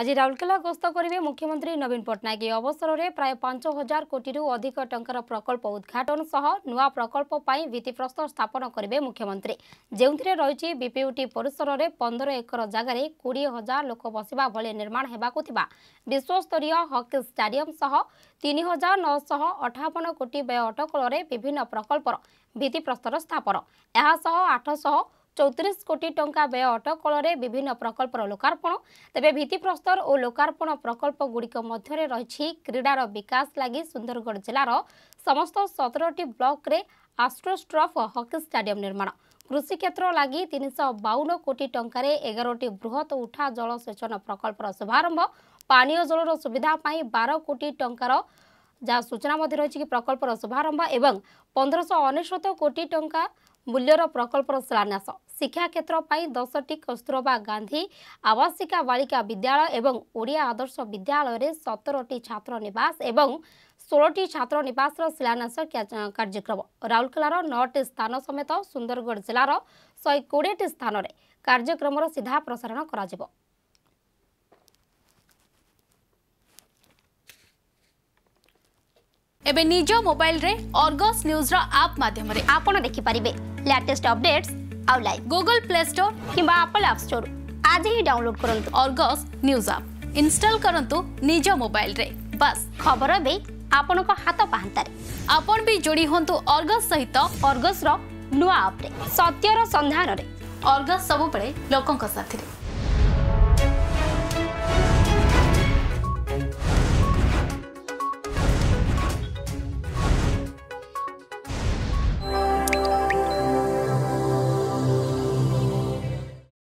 ଆଜି ରାଉରକେଲା ଗସ୍ତ କରିବେ ମୁଖ୍ୟମନ୍ତ୍ରୀ ନବୀନ ପଟ୍ଟନାୟକ। ଏହି ଅବସରରେ ପ୍ରାୟ ପାଞ୍ଚ ହଜାର କୋଟିରୁ ଅଧିକ ଟଙ୍କାର ପ୍ରକଳ୍ପ ଉଦ୍ଘାଟନ ସହ ନୂଆ ପ୍ରକଳ୍ପ ପାଇଁ ଭିତ୍ତିପ୍ରସ୍ତର ସ୍ଥାପନ କରିବେ ମୁଖ୍ୟମନ୍ତ୍ରୀ। ଯେଉଁଥିରେ ରହିଛି ବିପିୟୁଟି ପରିସରରେ ପନ୍ଦର ଏକର ଜାଗାରେ କୋଡ଼ିଏ ହଜାର ଲୋକ ବସିବା ଭଳି ନିର୍ମାଣ ହେବାକୁ ଥିବା ବିଶ୍ୱସ୍ତରୀୟ ହକି ଷ୍ଟାଡିୟମ ସହ ତିନି ହଜାର ନଅଶହ ଅଠାବନ କୋଟି ବ୍ୟୟ ଅଟକଳରେ ବିଭିନ୍ନ ପ୍ରକଳ୍ପର ଭିତ୍ତିପ୍ରସ୍ତର ସ୍ଥାପନ। ଏହାସହ ଆଠଶହ চৌত্রিশ কোটি টঙ্কা ব্যয় অটকଳରେ বিভিন্ন প্রকল্পর লোকার্পণ তেবে ভিত্তিপ্রস্তর ও লোকার্পণ প্রকল্পগুড়িক মধ্যে রয়েছে ক্রীড়ার বিকাশ লাগি সুন্দরগড় জেলার সমস্ত সতেরটি ব্লকরে আস্ট্রোস্ট্রফ হকি স্টাডিয়াম নির্মাণ কৃষিক্ষেত্র লাগি তিনশহ বাউন কোটি টঙ্কার এগারোটি বৃহৎ উঠা জলসেচন প্রকল্পর শুভারম্ভ পানীয় জলর সুবিধা পাই বার কোটি টঙ্কার যা সূচনা মধ্যে রয়েছে কি প্রকল্পর শুভারম্ভ এবং পনেরোশহ অনেশত কোটি টঙ্কা ମୂଲ୍ୟର ପ୍ରକଳ୍ପର ଶିଳାନ୍ୟାସ। ଶିକ୍ଷା କ୍ଷେତ୍ର ପାଇଁ ଦଶଟି କସ୍ତୁରବା ଗାନ୍ଧୀ ଆବାସିକା ବାଳିକା ବିଦ୍ୟାଳୟ ଏବଂ ଓଡ଼ିଆ ଆଦର୍ଶ ବିଦ୍ୟାଳୟରେ ସତରଟି ଛାତ୍ର ନିବାସ ଏବଂ ଷୋହଳଟି ଛାତ୍ର ନିବାସର ଶିଳାନ୍ୟାସ କାର୍ଯ୍ୟକ୍ରମ। ରାଉରକେଲାର ନଅଟି ସ୍ଥାନ ସମେତ ସୁନ୍ଦରଗଡ଼ ଜିଲ୍ଲାର ଶହେ କୋଡ଼ିଏଟି ସ୍ଥାନରେ କାର୍ଯ୍ୟକ୍ରମର ସିଧା ପ୍ରସାରଣ କରାଯିବ। ଏବେ ନିଜ ମୋବାଇଲରେ ଅର୍ଗସ୍ ନ୍ୟୁଜ୍ର ଆପ୍ ମାଧ୍ୟମରେ ଆପଣ ଦେଖିପାରିବେ ଲାଟେଷ୍ଟ ଅପଡେଟ୍ସ ଆଉ ଲାଇଭ୍ ଗୁଗଲ ପ୍ଲେ ଷ୍ଟୋର କିମ୍ବା ଆପଲ୍ ଆପ୍ ଷ୍ଟୋର ଆଜି ହିଁ ଡାଉନଲୋଡ୍ କରନ୍ତୁ ଅର୍ଗସ୍ ନ୍ୟୁଜ୍ ଆପ୍ ଇନଷ୍ଟଲ କରନ୍ତୁ ନିଜ ମୋବାଇଲରେ ବାସ୍ ଖବର ଏବେ ଆପଣଙ୍କ ହାତ ପାହାନ୍ତାରେ। ଆପଣ ବି ଯୋଡ଼ି ହୁଅନ୍ତୁ ଅର୍ଗସ୍ ସହିତ ଅର୍ଗସର ନୂଆ ଆପ୍ରେ ସତ୍ୟର ସନ୍ଧାନରେ। ଅର୍ଗସ୍ ସବୁବେଳେ ଲୋକଙ୍କ ସାଥିରେ।